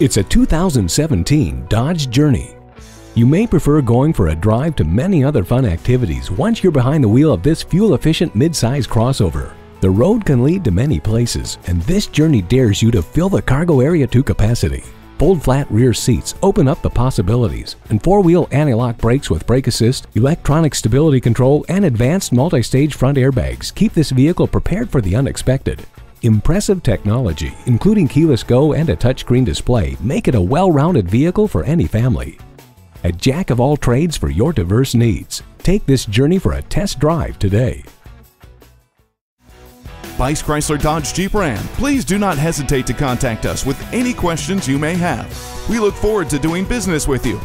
It's a 2017 Dodge Journey. You may prefer going for a drive to many other fun activities once you're behind the wheel of this fuel-efficient midsize crossover. The road can lead to many places, and this Journey dares you to fill the cargo area to capacity. Fold flat rear seats open up the possibilities, and four-wheel anti-lock brakes with brake assist, electronic stability control, and advanced multi-stage front airbags keep this vehicle prepared for the unexpected. Impressive technology, including keyless go and a touchscreen display, make it a well-rounded vehicle for any family. A jack of all trades for your diverse needs. Take this journey for a test drive today. Bice Chrysler Dodge Jeep Ram. Please do not hesitate to contact us with any questions you may have. We look forward to doing business with you.